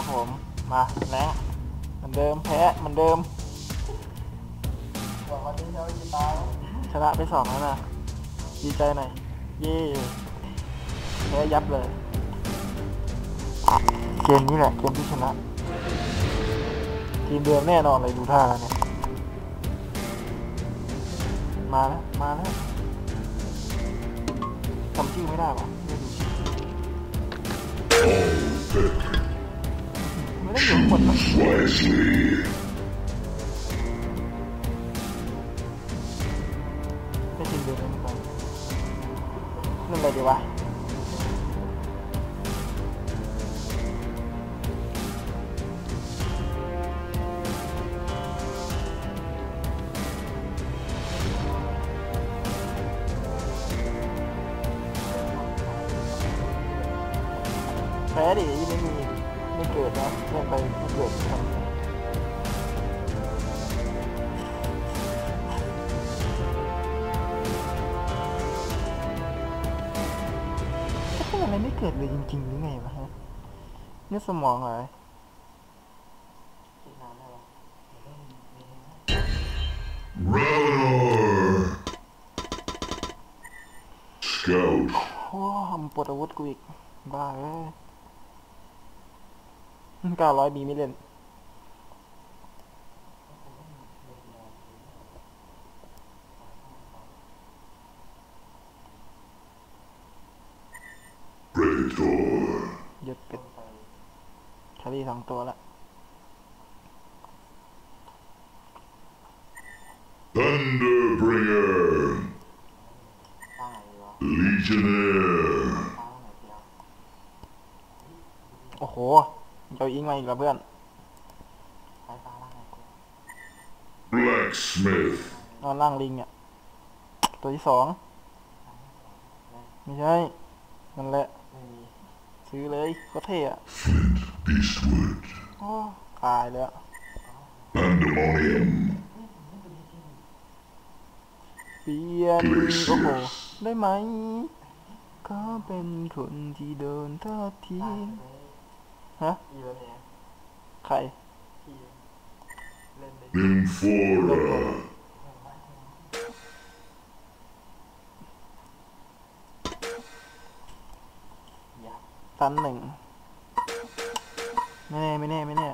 ครับผม มาแล้วเหมือนเดิมแพ้เหมือนเดิมหวังวันนี้จะไม่มีตายชนะไปสองแล้วนะดีใจหน่อย เย่แพ้ยับเลย เกมนี้แหละเกมที่ชนะ ทีมเดิมแน่นอนเลยดูท่าแล้วเนี่ย มาแล้ว มาแล้วจำชื่อไม่ได้วะไม่ได้ดูชื่อไม่ สมองอะไรคิดนานได้ปะ Ravenor. Scout. โอ้มันปวดอาวุธกูอีก บ้าเอ้ยเก้าร้อยบีไม่เล่น Predator. หยุดเป็ดคารีสองตัวละ Thunderbringer. ตั้งไหนดีวะ Legionnaire. ตั้งไหนเดียว โอ้โหเจ้าอิงมาอี กแล้วเพื่อนไฟฟ้าล่างไหนกู Blacksmith. นอนล่างลิงอะ ตัวที่สองไม่ใช่ นั่นแหละไม่มีซื้อเลยก็เท่อะ Flint Beastwood. โอ้ตายแล้ว Pandemonium. เปลี่ยนโอ้โห ได้ไหมก็เป็นคนที่โดนทอดทิ้ตายงเลยฮะ อีแล้วเนี่ย ใครนได้ Nymphora. ยับตันหนึ่งไม่แน่ไม่แน่ไม่แน่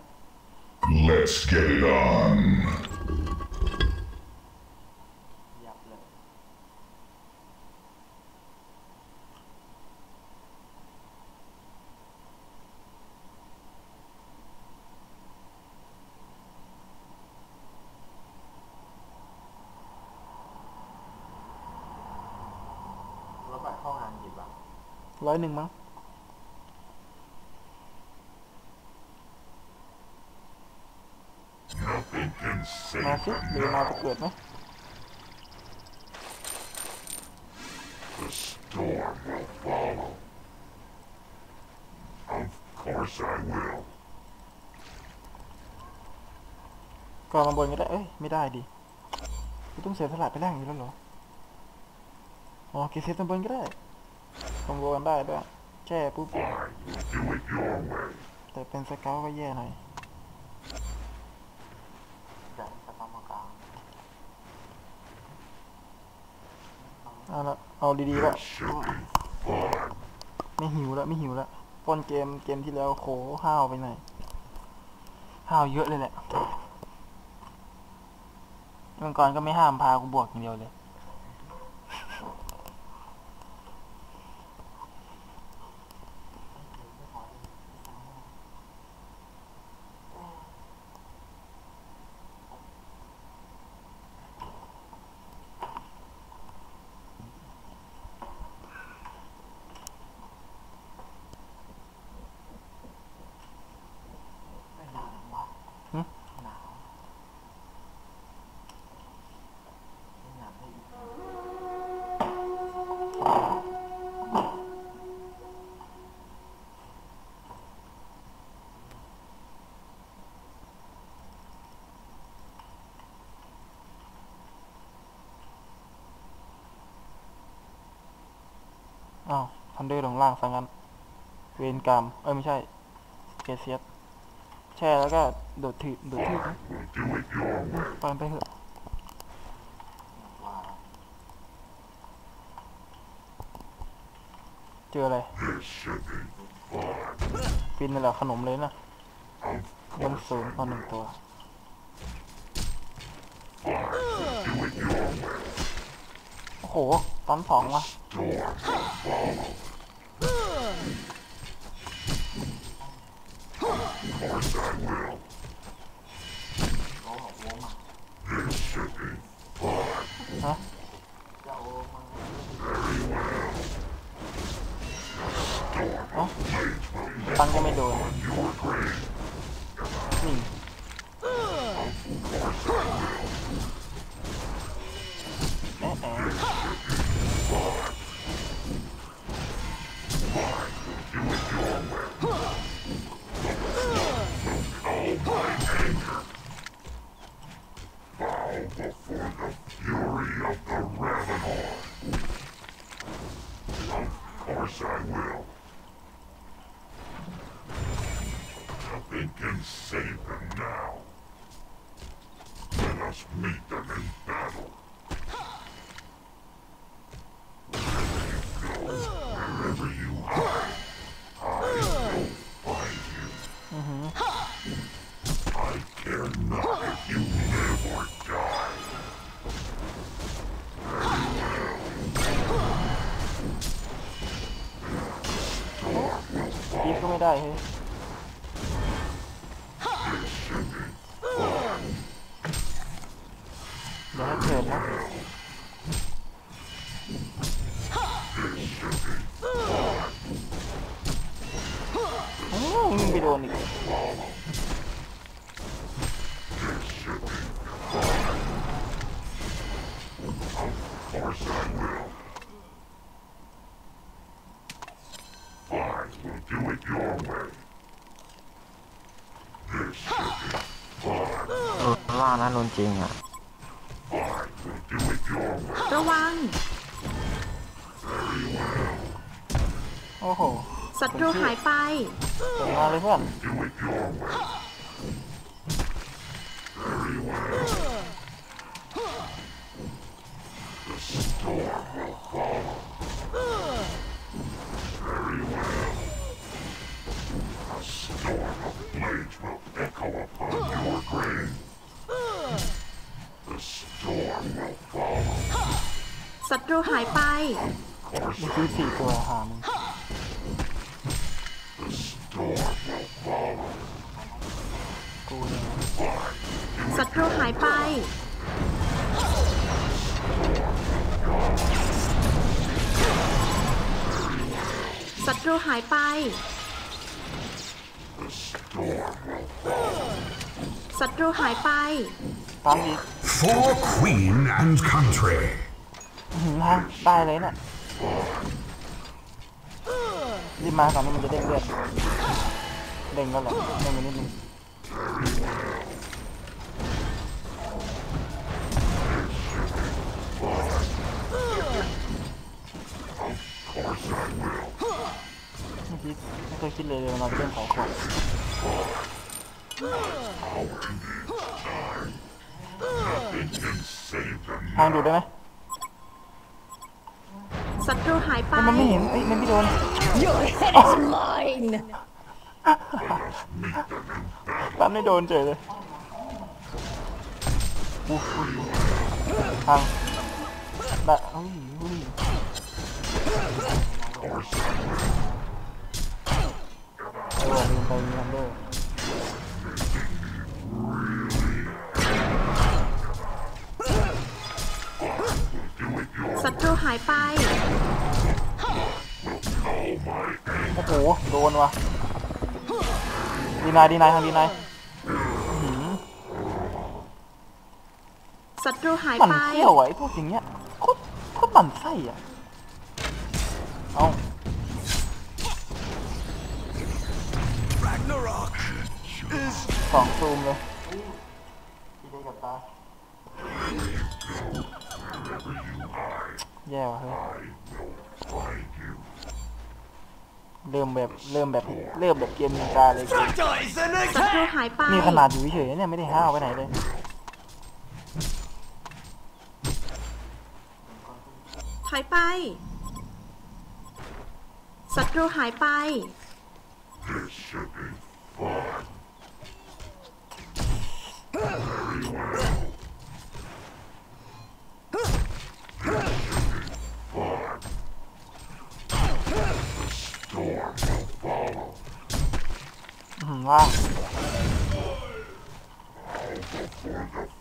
Let's get it on. ยับเลย รถบัตรเข้างานกี่บาท ร้ อยหนึ่งมั้ง Nothing can มา save สิหรือมาจะเกิดไหม The storm will follow. Of course I will. ก่อนมาบนก็ได้เอ้ย ไม่ได้ดิกูต้องเสียสละไปแรกอยู่แล้วเหรอ อ๋อเกเซตมาบนก็ได้ คอมโบกันได้ด้วยแช่ปุ๊บแต่เป็นสเกลก็แย่หน่อยน่าเอาละเอาดีๆละไม่หิวแล้วไม่หิวแล้วต้นเกมเกมที่แล้วโขห้าวไปหน่อยห้าวเยอะเลยแหละมังกรก็ไม่ห้ามพากูบวกอย่างเดียวเลย ไม่หนาววะ หึ หนาวไม่หนาวให้อีก อ้าวทันเดอร์ลงล่างซะงั้น เวนกรรม เอ้ย ไม่ใช่ เกเซียสแช่แล้วก็โดดถีบโดดถีบนะ We'll do it your way. ปล่อยมันไปเถอะเจออะไร This should be fun. ฟินนี่แหละขนมเลยนะบนศูนย์ต่อหนึ่งตัวโอ้โหตอนสองว่ะ Storm will follow. Of course I will. ไม่ได้เฮ้ยอย่าให้เกิดนะ This should be อื้อยิงไปโดนอีก follow. This should be fun. Of course I will. Fine, we'll do it your way. This should be fun. เออว่านะโดนจริงอะ Fine, we'll do it your way. ระวัง Very well. โอ้โห ศัตรูหายไปเก่งมากเลยเพื่อนายไป Of course เมื่อ I กี้สี่ตัวหามึง The storm will follow. กูเนี่ย Fine. ศัตรูหายไปศัตรูหายไป The storm will follow. ศัตรูหายไปตามอีก For Queen and country. อื้อหือทางได้เลยนะ่ะรีบมาก่อนนี่มันจะเด้งเลือดเด้งก็แหละเด้งไปนิดนึง Of course I will. เมื่อกี้ไม่เคยคิดเลยเลยเราจะเล่นขอขวดทางดูดได้ไหม ศัตรูหายไปเฮ้ยมันไม่เห็นเอ้ยมันไม่โดน Your head is mine! ตันไม่โดนเฉยเลยอู้หูทางได้เอ้ยอุ้ย course I will. เออลืมไปมีฮันเดอร์ศัตรูหายไป โอ้โห โดนว่ะดีนายดีนายทางดีนายอื้อหือศัตรูหายหมันไปเที่ยวอะไอ้พวกอย่างเงี้ยโคตรโคตรหมันไส้อะ เอาสองซูมเลยที่ได้กับตาแย่ว่ะเฮ้ย I will find you. เริ่มแบบเริ่มแบบเริ่มแบบเกมนินจาเลยเกมศัตรูหายไปนี่ขนาดอยู่เฉยๆเนี่ยไม่ได้ห้าวไปไหนเลยถอยไปศัตรูหายไป This should be fun. Very well. This should be fun. The storm will follow. อื้อหือว่าง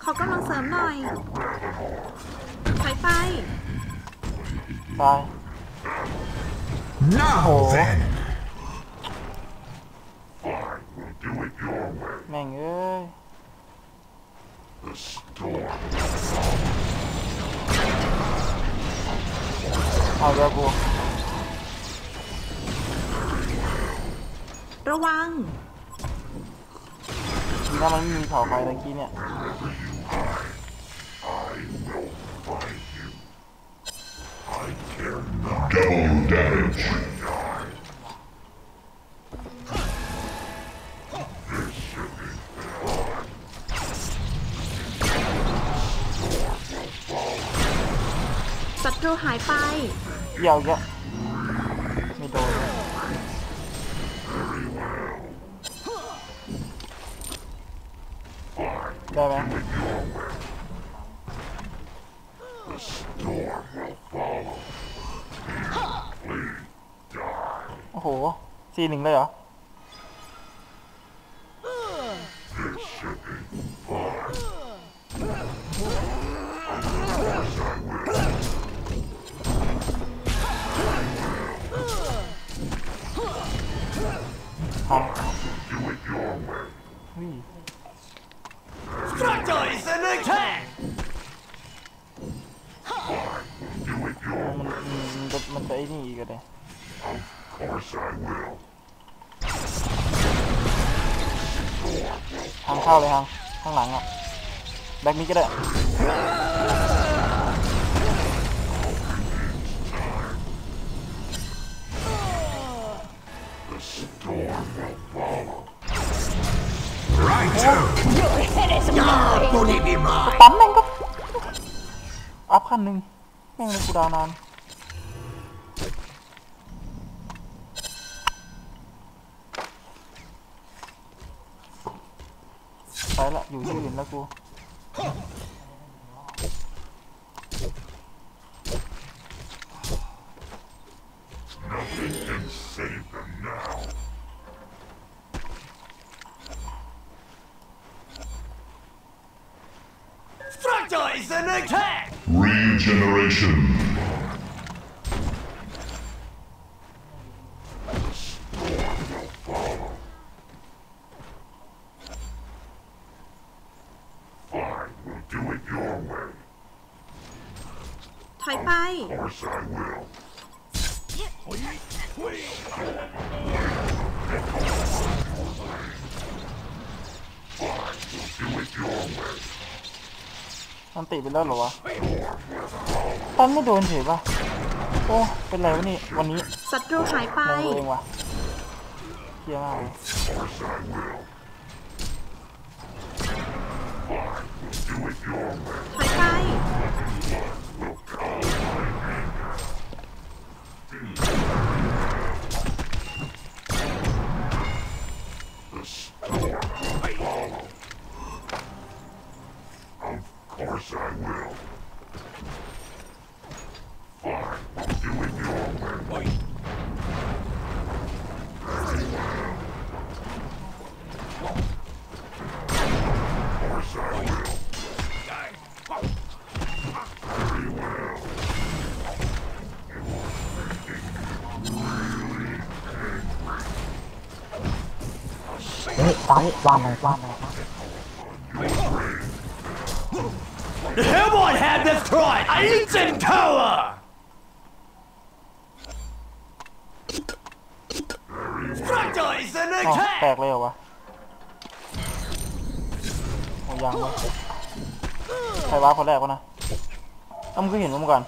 ขอกำลังเสริมหน่อยถอยไปตาย Now Oh. then. Fine, we'll do it your way. แม่งเอ้ยเอาเรือกูระวัง ทีน่ามันไม่มีเสาไฟตะกี้เนี่ย find you. I care not. Double damage. This should be ศัตรูหายไปเกี่ยวเยอ ซีหนึ่งเลยเหรอ ไปละอยู่ที่อื่นแล้วกู Nothing can save them now. Regeneration. Fine, we'll do it your way. ถอยไป Of course I will. Fine, we'll do it your way. มันติด ไปแล้วเหรอวะตันไม่โดนเฉยปะโอ้เป็นไรวะนี่วันนี้ศัตรูหายไปงงตัวเองวะเฮียมาก เฮ้ยตอนนี้วางหน่อยวางหน่อย The Hellboy had destroyed Ancient Tower! อ๋อแตกเลยเหรอวะโอ้ยังเลยใครว้าคนแรกวะนะอ้าวมึงก็เห็นว่ามึงก่อน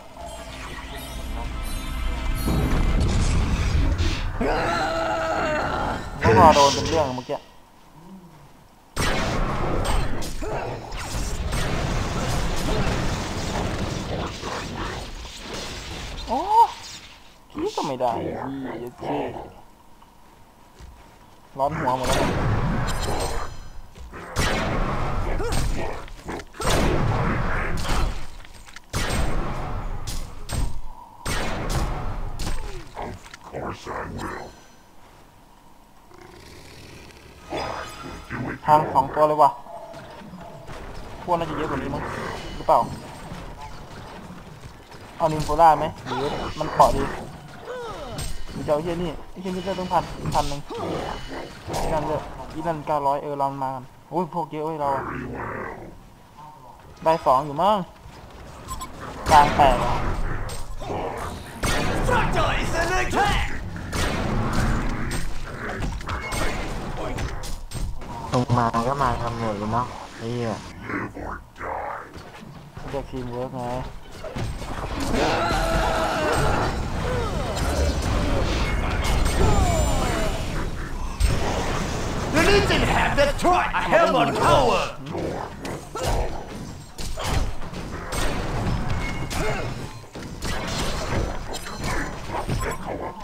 ต้องรอโดนเป็นเรื่องเมื่อกี้ พี่ยัดเช่ร้อนหัวหมดแล้วทางสองตัวเลยว่ะพวกน่าจะเยอะกว่านี้มั้งหรือเปล่า เอานิมโฟล่าไหมหรือมันเกาะดี หรือจะเอาเฮียนี่ไอ้เฮียนี่เลือดต้องพันพันหนึ่งอีนั่นเลือดอีนั่นเก้าร้อยเออเรามากันโอ้ยพวกเยอะเว้ยเราได้สองอยู่มั้งกลางแตกลงมาก็มาทำหมดเลยเนาะไอ้เหี้ยเรียกทีมเวิร์กไง The Legion have destroyed a Hellborn tower!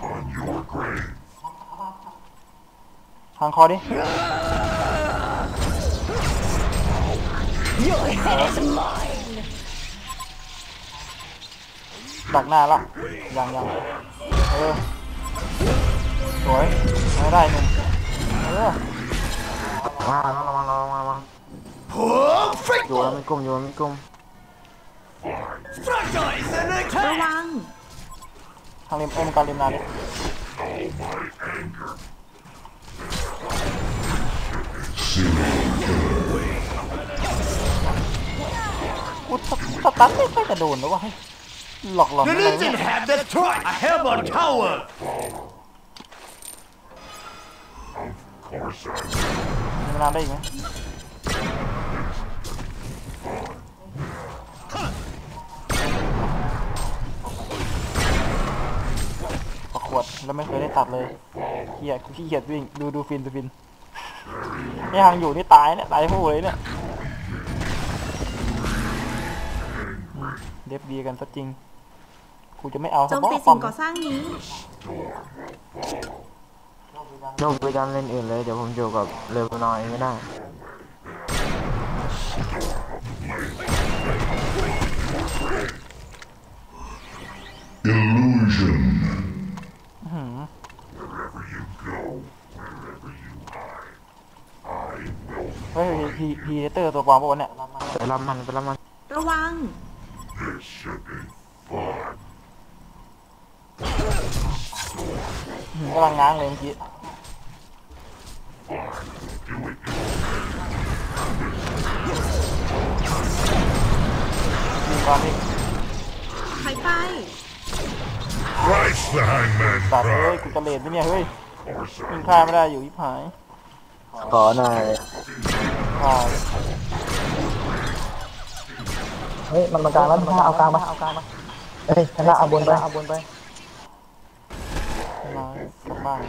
On your grave. ทางคอดิ Your head is mine. ดักห ม่ได้หนึ่งเออมาระวังระวังระวังระวัง Perfect! อยู่แล้วไม่ก้มอยู่แล้วไม่ก้ม Structure is an ระ attack! วังทางริมเอ็มการริมนาดิกูสสตันไม่ค่อยจะโดนหรอวะเฮ้ยหลอกหลอน The อะไรเนี่ Legion ย have destroyed a Hellborn tower! Of course I will. มี นานได้อีกไหมประขวดแล้วไม่เคยได้ตัดเลยเกียดขี้เกียจวิ่งดูดูฟินดูฟินนี่ทางอยู่นี่ตายเนี่ยตายคู่เลยเนี่ยเด็บดีกันซะจริงกูจะไม่เอาโจซะมบ้าตีปอสิ่งก่อสร้างนี้ โยกไปกันเล่นอื่นเลย เดี๋ยวผมอยู่กับเรือน้อยไม่ได้ Illusion. เฮ้ยพีพีเตอร์ตัวปลอมปะวะเนี่ยไปรับมันไปรับมัน ระวัง This should be fun. หืมกำลังง้างเลยเมื่อกี้ ยิงก่อนดิถอยไป Christ the hangman ตัดเลย cry. กูจะเลดไหมเนี่ยเฮ้ย Course ยิ I งฆ่าไม่ได้อยู่ยิบหายขอหน่อยฆ่าเฮ้ยมันมากลางแล้วมันเอากลางมาเอากลางมาเฮ้ยชนะเอาบนไปเอาบนไปมากลับบ้าน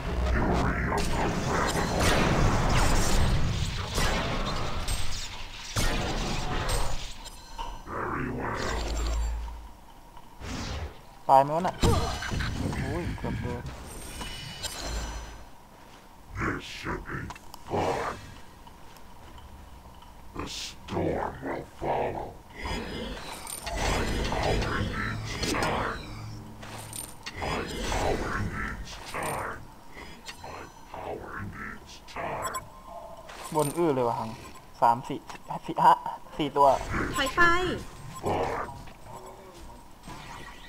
ตายไหมวะน่ะอุ้ยเกือบโดบนอื้อเลยวะฮังสามสี่สี่ห้าสี่ตัวถอยไป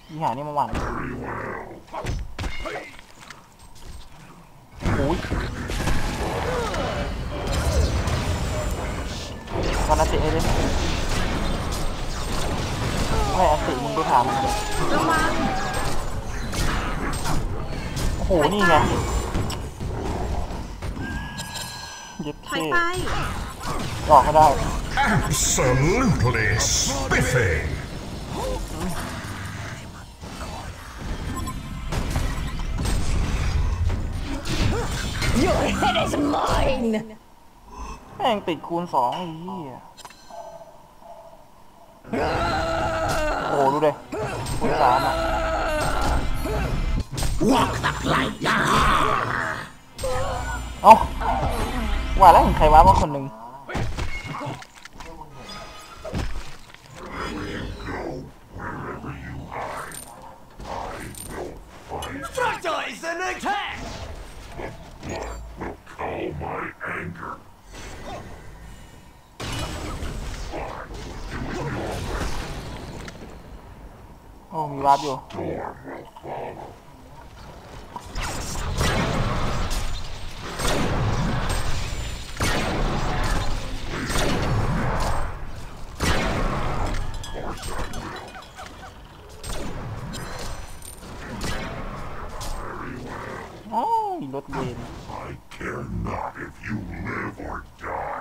ยิงหานี่มาหวานโอ้ยกันอันติให้ดิไม่อันติมึงไปถามมันเลยระวังโอ้โห นี่ไงเย็ดถอยเท่ไปออกไม่ได้ Absolutely spiffy. Is mine. แม่งติดคูณสองไอ้เหี้ยโอ้โหดูเลยคูณสามอะ Walk the light, yeah. เอ้าว่าแล้วเห็นใครว้าว่าคนหนึ่ง อ้มีวาร์ปอยู่ อ้าวมีรถเวน I care not if you live or die.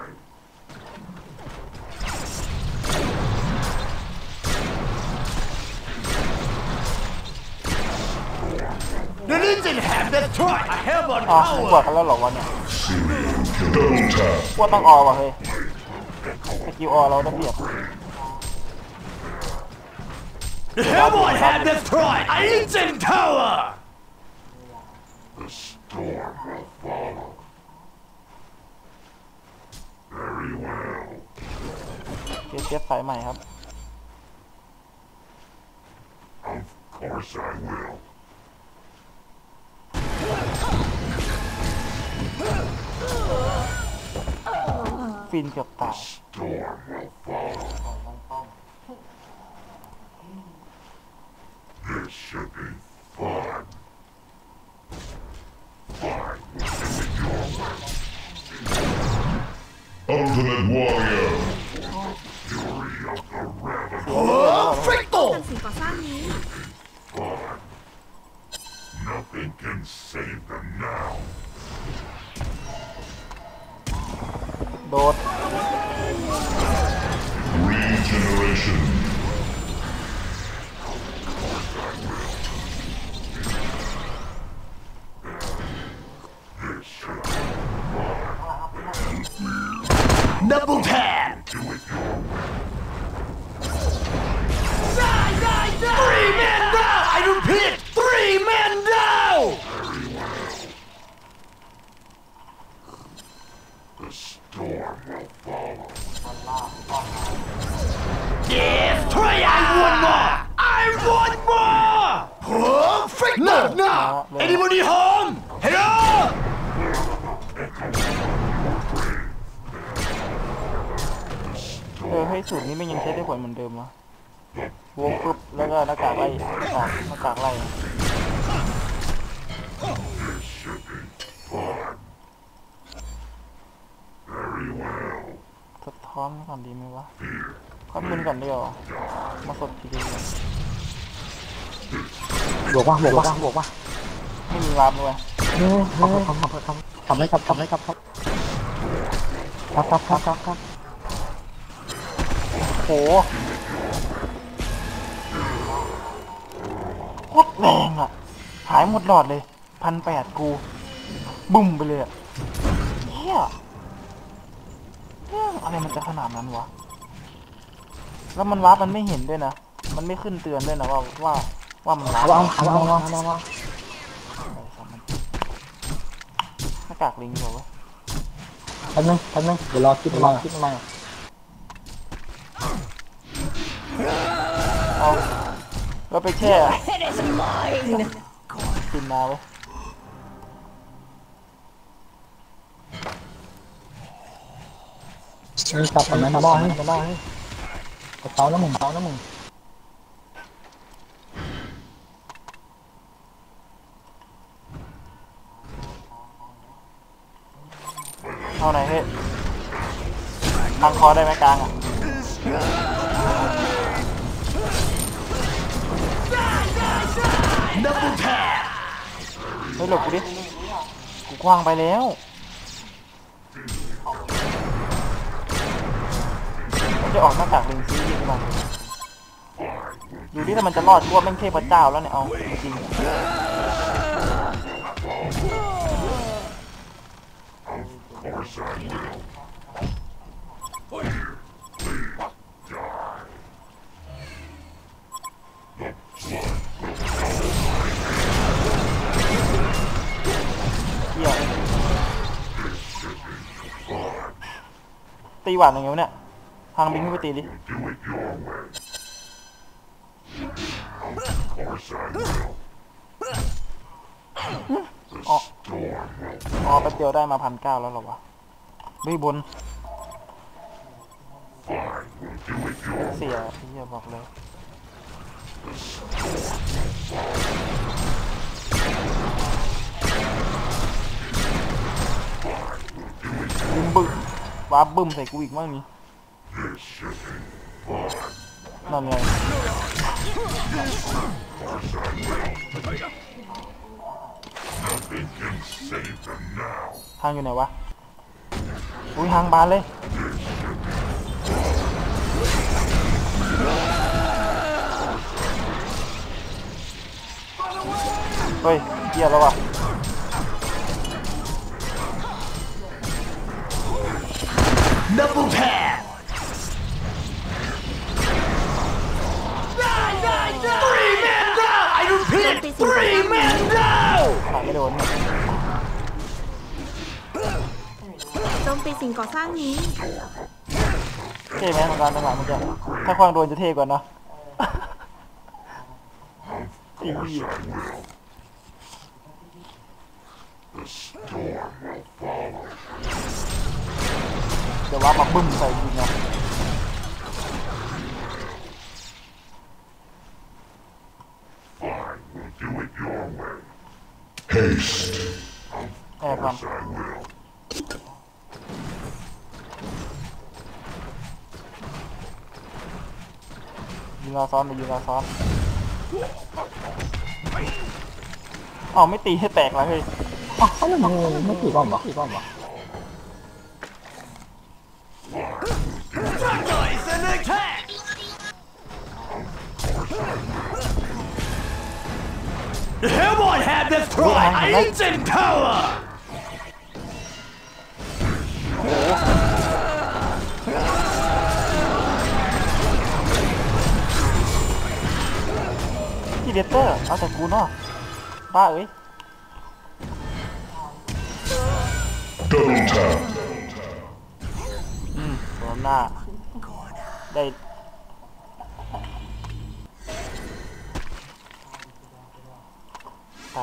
The Legion have destroyed a Hellborn อ้าวไม่กว่า tower. กันแล้วเหรอวะเนี่ย Double tap. ว่าต้องออว่ะเฮ้ยสกิลออเราได้เปรียบ The Hellborn have destroyed a Legion tower. The storm will follow. Very well. เจเจ็สสายใหม่ครับ Of course I will. ฟินเกือบตาย Storm will follow. This should be fun. Fine. Ultimate Warrior. Fury of the rebel. Perfecto. กันสิ่งก่อสร้างนี้ Fun. Nothing can save them now. Both. Regeneration. Double tap! Do it your way. Die, die, die! The storm will follow. Destroy. I want more. I want more. Perfecto. Look now. Anybody home? Hello. เออให้สูตรนี้ไม่ยังใช้ได้ผลเหมือนเดิมวะวงปุ๊บแล้วก็หน้ากากไล่ออกหน้ากากไล่ สะท้อนก่อนดีไหมวะข้อมูลก่อนดีกว่ามาสดทีเดียวบวกว่าบวกว่าบวกว่าไม่มีวาร์ปด้วยเฮ้ยเฮ้ยทำทำทำทำได้ครับทำได้ครับครับครับครับครับครับครับโหโคตรแรงอะ หายหมดหลอดเลยพันแปดกู บุ้มไปเลยอะเฮียเหี้ย อะไรมันจะขนาดนั้นวะ แล้วมันวาร์ปมันไม่เห็นด้วยนะ มันไม่ขึ้นเตือนด้วยนะว่าว่าว่ามันวาร์ปเอาเอาเอาเอาเอาเอาหน้ากากลิงเหรอวะแป๊บนึงแป๊บนึงเดี๋ยวรอคิดรอคิดมาเอาแล้วไปแช่ It is mine. ฟินมาเว้ย เออจับกันนะมองให้มองให้เตาแล้วมึงเตาแล้วมึงเอาไหนเฮ้ยทางคอได้ไหมกลางอะ Double tap. เฮ้ยหลบกูดิ กูกว้างไปแล้วมัน จะออกหน้ากากลิงซีดีกว่าอยู่ที่ถ้ามันจะรอดกูว่าแม่งเทพเจ้าแล้วเนี่ยเอาจริงเฮียตีหวานอยังไงวะเนี่ย ทางบิงขึ้นไปตีดิ will do it your way. Of course I will. อ๋อ Storm will อ๋อแป๊บเดียวได้มาพันเก้าแล้วเหรอวะเฮ้ยบน fine. Will do it your เสียไอ้เหี้ยบอกเลยบึ้มบึ้มว้าบึ้มใส่กูอีกมั่งนี่ this should be fine. นั่นไงทางอยู่ไหนวะ อุ้ยทางบานเลยเฮ้ยเกียร์แล้ววะดับเบิลแทบ Three men down I repeat three men down ขาไม่โดนโจมตีสิ่งก่อสร้างนี้เท่ไหมของการตลาดมันจะถ้าควางโดนจะเท่กว่านะไอ้เหี้ย The storm will follow. เดี๋ยวว่ามาบึ้มใส่จริงนะ Fine. Will do it your way. ยิงเราซ้อนไปยิงเราซ้อนอ๋อไม่ตีให้แตกแล้วเฮ้ยอ๋อเขายังไม่ไม่กี่ป้อมวะกี่ป้อมวะ Hellboy had this cry ancient power พี่เดเตอร์เอาแต่กูเนาะบ้าเอ้ย Double tap. อืมโดนหน้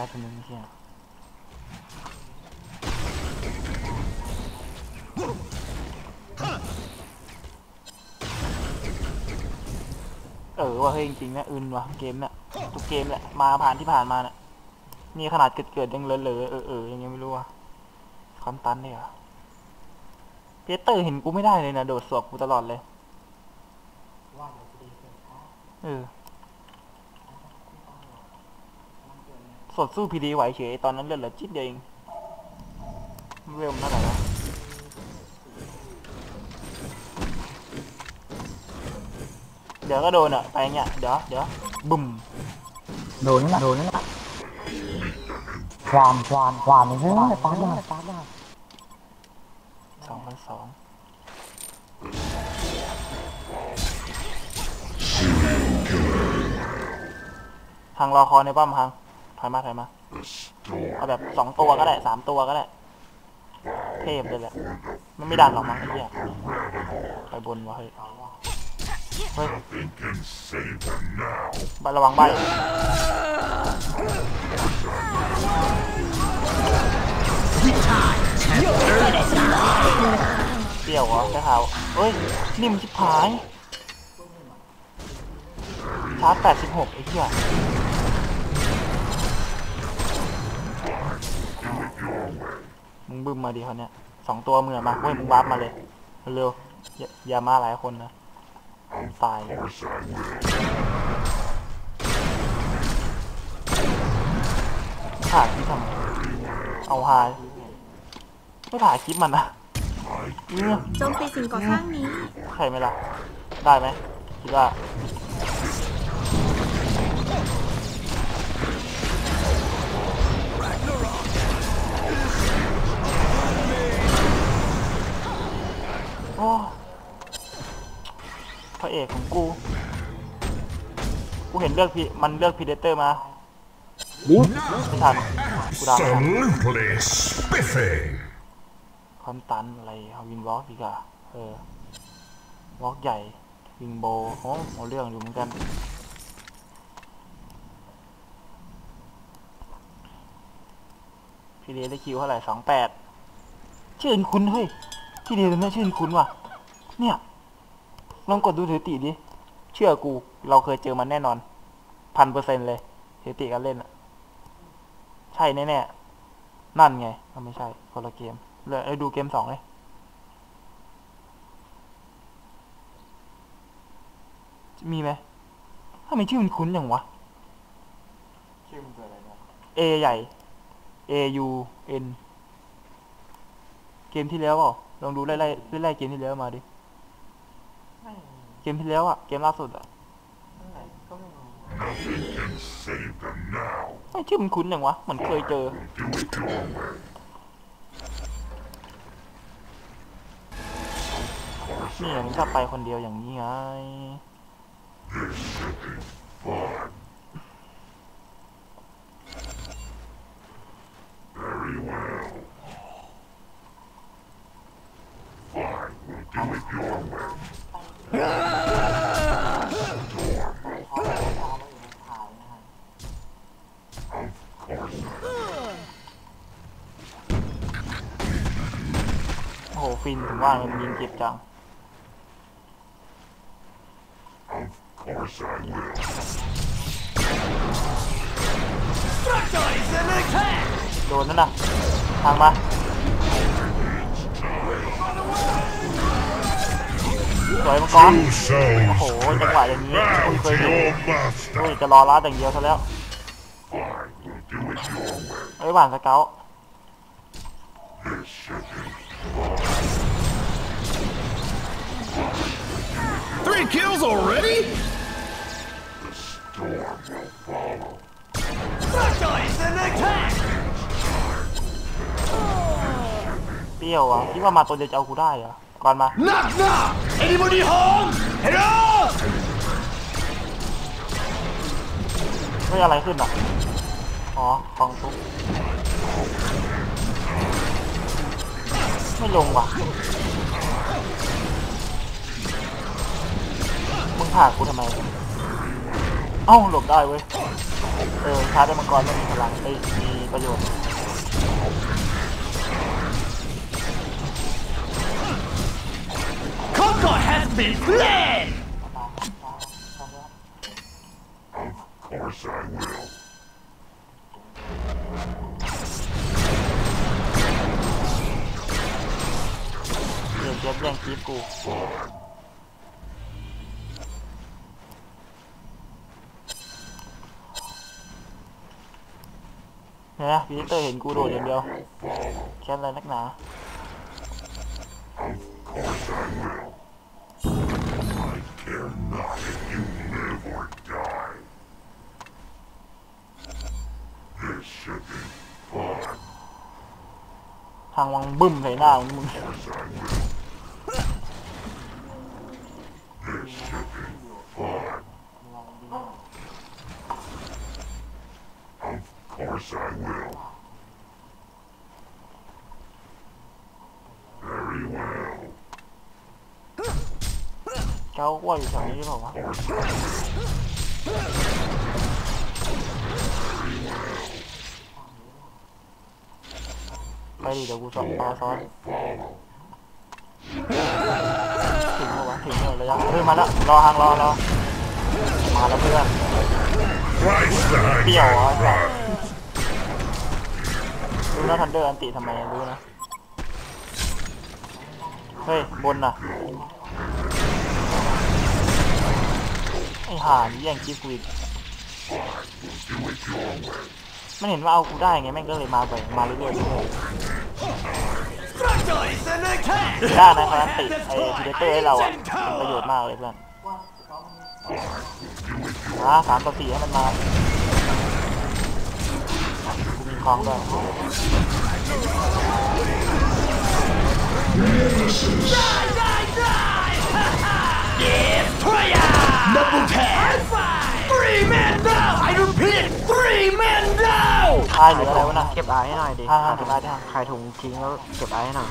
ายคนนึ่งเชียเออว่าเฮ้ยจริงๆนะอึนว่ะเกมเนี่ยทุกเกมแหละมาผ่านที่ผ่านมาเนี่ยนี่ขนาดเกิดเกิดๆยังเลอะๆเออเออๆยังไม่รู้อะความตันเนี่ยเหรอเพเตอร์เห็นกูไม่ได้เลยนะโดดสวบกูตลอดเลยเออ สดสู้พีดีไหวเฉยตอนนั้นเลือดเหลือจิ๊ดเดียวเองเวลมันเท่าไหร่วะเดี๋ยวก็โดนอะไปเงี้ยเดี๋ยวเดี๋ยวบึ้มโดนนี่แหละโดนนี่แหละควานควานควานเฮ้ยตามได้ตามได้สองพันสองทางรอคอในป้อมพัง ถอยมาถอยมา The storm เอาแบบสองตัวก็ได้สามตัวก็ได้ เทพเลยแหละมันไม่ดันหรอกมั้งไอ้เหี้ยไปบนวะเฮ้ยเฮ้ย nothing can save them now. ใบระวังใบเปี่ยวเหรอแค่เท้าเอ้ย นิ่มชิบหายชาร์จแปดสิบหกไอ้เหี้ย มึงบึ้มมาดิเขาเนี่ยสองตัวมึงอะมาเว้ยมึงวาร์ปมาเลยเร็วๆอย่าอย่ามาหลายคนนะตาย Of course I will. ถ่ายคลิปทำไมเอาหายไม่ถ่ายคลิปมันนะเออโจมตีสิ่งก่อสร้างนี้ใครไหมล่ะ ได้ไหมคิดว่า เอกของกู กูเห็นเลือกพีมันเลือกพีเดเตอร์มาดิ้งไม่ทันกูดาวไม่ทัน Absolutely spiffy. คอนตันอะไรเอาวินวอล์กดีกว่าเออวอล์กใหญ่วิงโบโอ้เอาเรื่องอยู่เหมือนกันพี่เดได้คิวเท่าไหร่สองแปดชื่นคุณเฮ้ยพี่เดตรงนี้ชื่นคุณว่ะเนี่ย ลองกดดูสถิติดิ เชื่อกู เราเคยเจอมันแน่นอน พันเปอร์เซ็นต์เลยสถิติการเล่นอะใช่แน่ๆนั่นไงมันไม่ใช่คนละเกมเลยเอาดูเกมสองเลย มีไหมทำไมชื่อมันคุ้นอย่างวะ ชื่อมันคืออะไรนะ A ใหญ่ A U N เกมที่แล้วเปล่าลองดูไล่ไล่ไล่เกมที่แล้วมาดิไม่ เกมที่แล้วอะเกมล่าสุดอะเท่าไหร่ก็ไม่รู้ Nothing can save them now. ไม่ชื่อมันคุ้นอย่างวะเหมือนเคยเจอ Do it your way. นี่มันชอบไปคนเดียวอย่างนี้ไง This should be fun. Very well. Fine, we'll do it your way. Of course not. โอ้โห ฟินถึงว่ามันยิงเจ็บจัง Of course I will. โดนนั่นน่ะ ทางมา สวยมังกร Two souls โอ้โห จังหวะอย่างนี้ bow คุณเค to ยเห็น your อุ้ย master. จะรอรัดอย่างเดียวซะแล้ว Fine, we'll do it your way. เอ้ยหวานสเกล This should be Three kills already? the storm will follow. Fractalize and attack! เปรี้ยวอะคิดว่ามาตัวเดียวจะเอากูได้เหรอก่อนมา Knock knock! Anybody home? Hello? เฮ้ยอะไรขึ้นอะอ๋อฟองซุปไม่ลงว่ะ ผ่ากูทำไม เอ้าหลบได้เว้ย เออชาร์จได้มังกรไม่มีพลังเอ้ยมีประโยชน์ Concord has been fled! Of course I will. เดี๋ยวเจ็บแย่งคีบกูเนี่ยพีเตอร์เห็นกูโดดอย่างเดียวแค่อะไรนัก หนา I care not if you live or die. This should be fun. ทางวังบึ้มใส่หน้าของมึง Yes, I will. This should be fun. Of course I will. Very well. เก้าว่าอยู่แถวนี้หรือเปล่าวะ Of course I will. ไปดิเดี๋ยว กูน Follow. ถึงปะวะถึงแล้วระยะเฮ้ยมาแล้วรอหางรอรอมาแล้วเพื่อน Christ the เปรี้ยวเหรอ hangman ไอ้สัส runs. รู้นะทันเดอร์อันติทำไมรู้นะ เฮ้ย บนน่ะไอ้ห่านแย่งคิปกูอีกมันเห็นว่าเอากูได้ไงแม่งก็เลยมาไปมาเรื่อยๆเรื่อยๆได้นะครันติไอ้พีเดเตอร์ให้เราอะเป็นประโยชน์มากเลยเพื่อนมาสามต่อสี่ให้มันมา คล้องด้วยคายหรืออะไรวะน่ะเก็บไอ้ให้หน่อยดิขายถุงไอ้ทางขายถุงทิ้งแล้วเก็บไอ้ให้หน่อย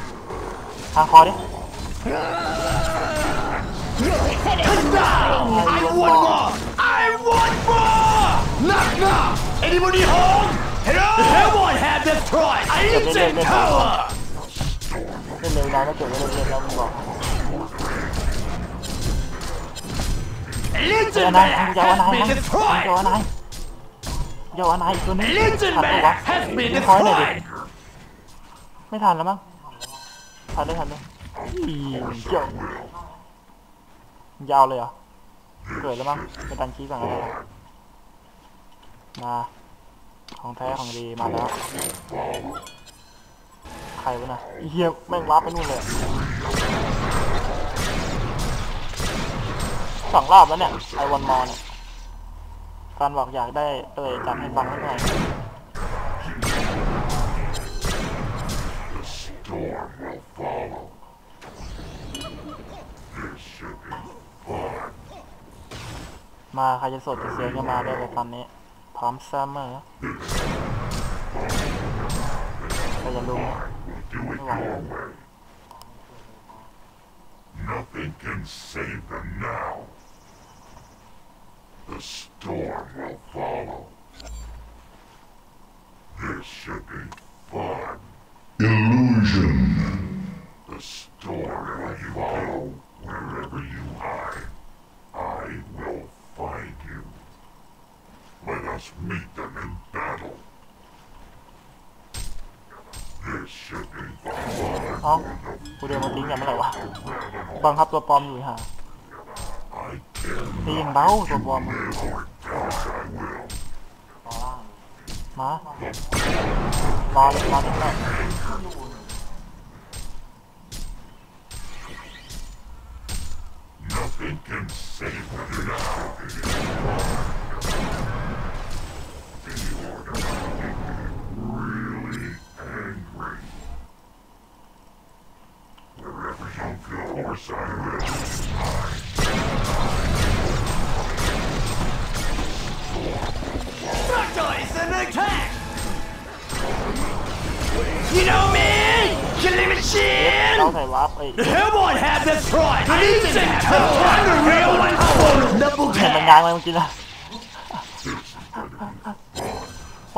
ทางคอดิ I want more! ว want more! Knock knock! Anybody home? Hello? The Hellboy have destroyed Ancient Tower! เล่นเร็วนะก็เก็บไว้เล่นๆแล้วมึงบอกเจอ Legend นาย Back มึงจะเอา has นย been นะมึงจะ destroyed! เอานายจะเอานายอีกตัวนี้ Legend ทันปะวะ Back has been ไหน่อยดิ destroyed! ไม่ทันแล้วมั้งทันเลยทันเลยอีเจ้ายาวเลยเหรอเกิดแล้วมั้งไปดันชี้สั่งอะไรมา ของแท้ของดีมาแล้ว ใครวะน่ะเฮียแม่งวาร์ปไปนู่นเลยสองรอบแล้วเนี่ยไอวันมอเนี่ยการบอกอยากได้เตยจัดให้ฟังให้หน่อยมาใครจะสดจะเสียก็มาได้เลยตอนนี้ พร้อมเสมอแต่อย่าลุม Do it your way. Nothing can save them now. The storm will follow. This should be fun. Illusion. The storm will follow wherever you hide. Let us meet them in battle. This should be fun. เอ้ากูเดินมาทิ้งกันเมื่อไหร่วะ บังคับตัวปลอมอยู่ฮะ I can ตียังเบาตัวปลอมอะ live or else I will. มารอเลยรอเลยรอ Nothing Really angry. Wherever you go, course I will. Fractalize and attack! You know me! Killing machine! เราใส่วาร์ปไอ้ The Hellboy have destroyed Ancient Tower! Real one Double เห็นมัน tap!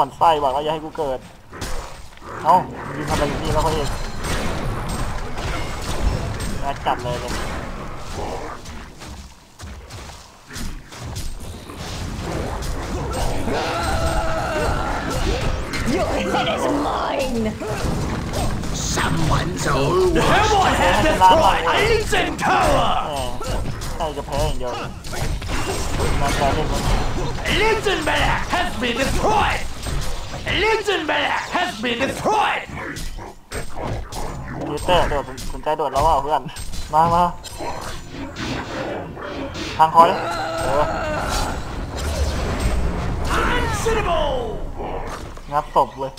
ยางไหมเมื่อกี้นะขวัญไส้บอกว่าอย่าให้กูเกิด เอ้ายืนทำอะไรอยู่นี่แล้วเขาเองแอดจัดเลยเลย Your head is mine. The Hellboy have destroyed Ancient Tower! แหมใช่จะแพ้อย่างเดียวเลยมาแพ้เล่นมัน Legend Back has been destroyed! Legend Back has been destroyed! พีเตอร์โดดสนใจโดดแล้วว่าเพื่อน มามาทางคอยเออ Unsittable! งับศพเลย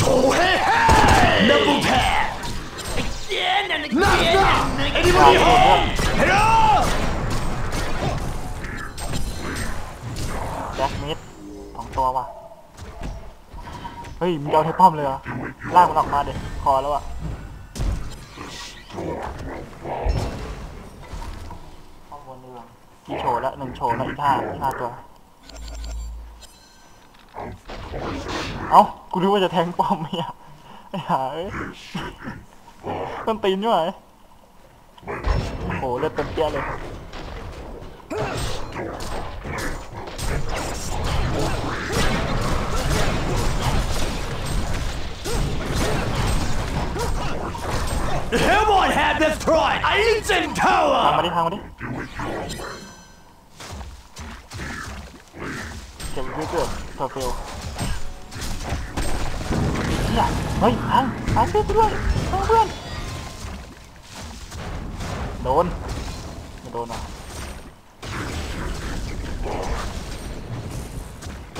So hey hey! Double tap! Again and again and again! Anybody home? Hello? แจ็คมิดสองตัวว่ะ เฮ้ยมึงเอาเทปป้อมเลยเหรอลากมันออกมาเด็คอแล้วอะข้างบนเรือกี่โชว์แล้วหนึ่งโชว์แล้วอีกห้าอีกห้าตัว เอ้า กูนึกว่าจะแทงป้อมไม่อะไอ้ห่าเอ้ยต้นตีนด้วยโอ้โหเลือดเต็มเปี้ยเลย The Hellboy have destroyed Ancient ทางมา Tower! ดิทางมาดิเก็บวิวเกิดเพอร์ฟิ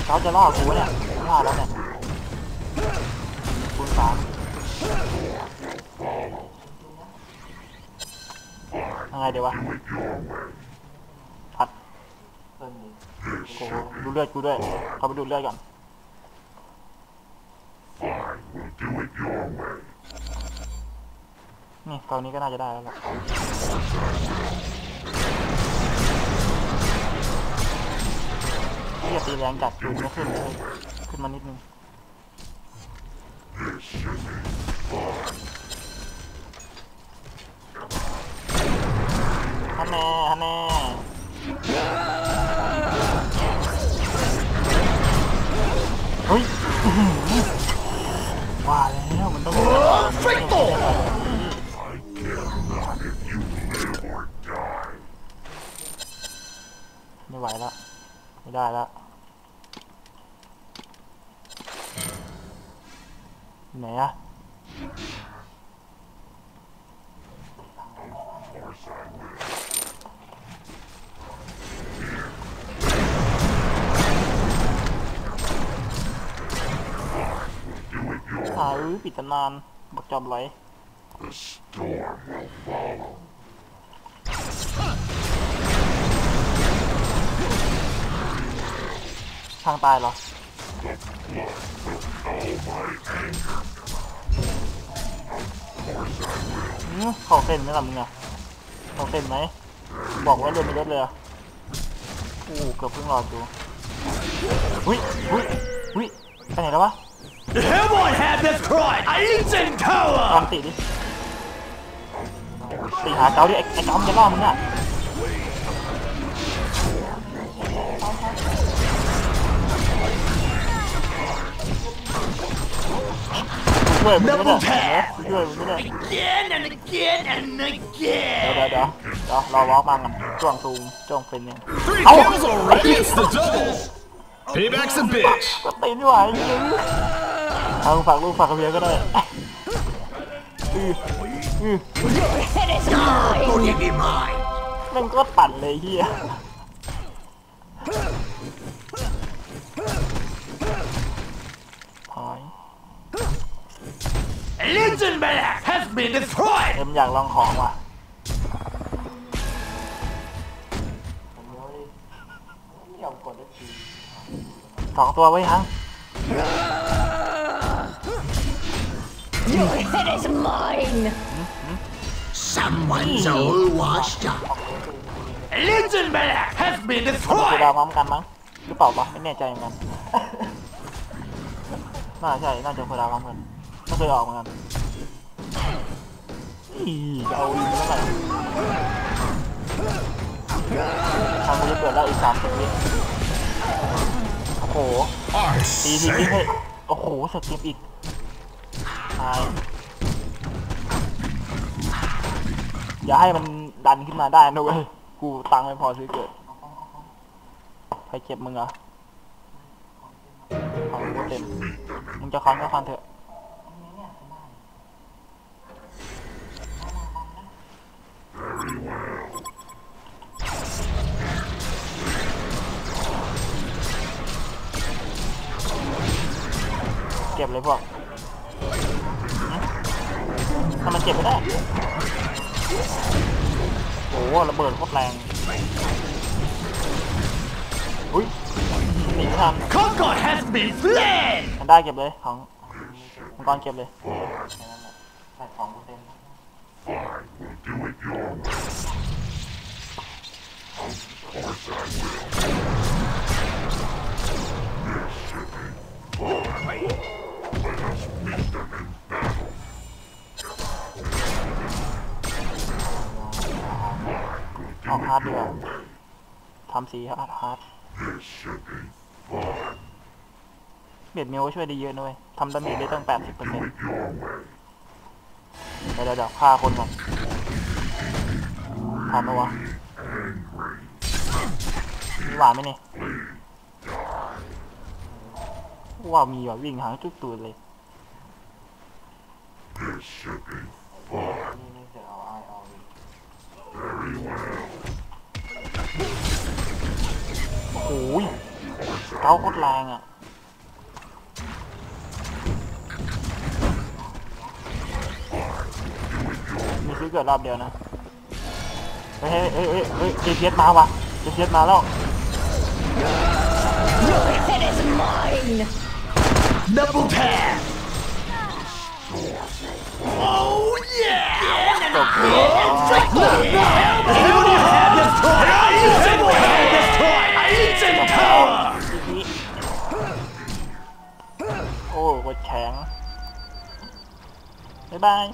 เขาจะล่อกูเนี่ยล่าแล้วเนี่ยคุณสามยังไงเดี๋ยววะพัดโอ้ดูเลือดกูด้วย เขาไปดูเลือดก่อนนี่ตอนนี้ก็น่าจะได้แล้วล่ะ ที่จะตีแรงจัดดูไม่ขึ้นเลยขึ้นมานิดนึงฮันแน่ฮันแน่เฮ้ยว่าแล้วมันต้องฟิกโตไม่ไหวแล้ว ไม่ได้แล้วไหนอะอ่าเอ้ยปิดตำนานบักจอบไหล The storm will follow. ทางตายเหรออืมเขาเต้นไหมล่ะมึงอะเขาเต้นไหม บอกว่าเดินไม่ลดเลยอะอู้เกือบเพิ่งรอดดูหุ้ยหุ้ยหุ้ยไปไหนแล้ววะ The Hellboy had this cried! I Legion ลอง Tower! ตีดิตีหาเกาดิไอ้ไอ้เกามันจะล่อมึงอะ ช่วยมึงไม่ได้ช่วยมึงไม่ได้ again and again and again! เดี๋ยวเดี๋ยวเดี๋ยวรอวอล์กมากันจ้วงซูงจ้วงเป็นเนี่ย Three Oh. kills already! It's the double! Payback's a bitch! ก็ตีนไม่ไหวจริงเอาฝากลูกฝากกระเบียก็ได้อืออือ Your head is mine. ม่งก็ปั่นเลยเฮียหาย A Legion Malak has been destroyed! เอ็มอยากลองของว่ะไม่ยอมกดได้ทีสองตัวไว้ฮัง Your head is mine. Someone's all washed up! A Legion Malak has been มันคือดาว destroyed! พร้อมกันมั้งหรือเปล่าวะไม่แน่ใจเหมือนกันน่าใช่ น่าจะคือดาวพร้อมกัน ไม่เคยออกเหมือนกันจะเอาอีกเท่าไหร่ทางกูจะเปิดแล้วอีกสามสิบวิโอ้โหตีทีนี้ให้โอ้โหสกิปอีกตายอย่าให้มันดันขึ้นมาได้นะเว้ย กูตังค์ไม่พอซื้อเกิด ใครเจ็บมึงเหรอของกูเต็ม มึงจะคอนก็คอนเถอะ เก็บเลยพวกหึทำไมเก็บไม่ได้ โอ้โหระเบิดโคตรแรงอุ้ยหนีไม่ทัน Concord has been slain! มันได้เก็บเลยของมังกรเก็บเลยแค่นั้นแหละใส่ของกูเต็ม I will do it your way. ออกฮาร์ดดีกว่าทำสีฮาร์ดฮาร์ด This should be fun. Blade Mail ก็ช่วยได้เยอะนะเว้ยทำ damage ได้ตั้ง 80%เปอร์เซ็นต์ Your way. เดี๋ยวเดี๋ยวเดี๋ยวฆ่าคนก่อน ทันปะวะมีหวานไหมเนี่ยว่ามีว่ะวิ่งหางจุดตูดเลยโอ้โหยเก้าโคตรแรงอะมีซื้อเกิดรอบเดียวนะ เฮ้ยเฮ้ยเฮ้ยเฮ้ยเจเซียสมาว่ะเจเซียสมาแล้ว Your head is mine. Double tap. Oh yeah! Everybody have this toy! I instantly have this toy! I instant power! โอ้กดแข็งบ๊ายบาย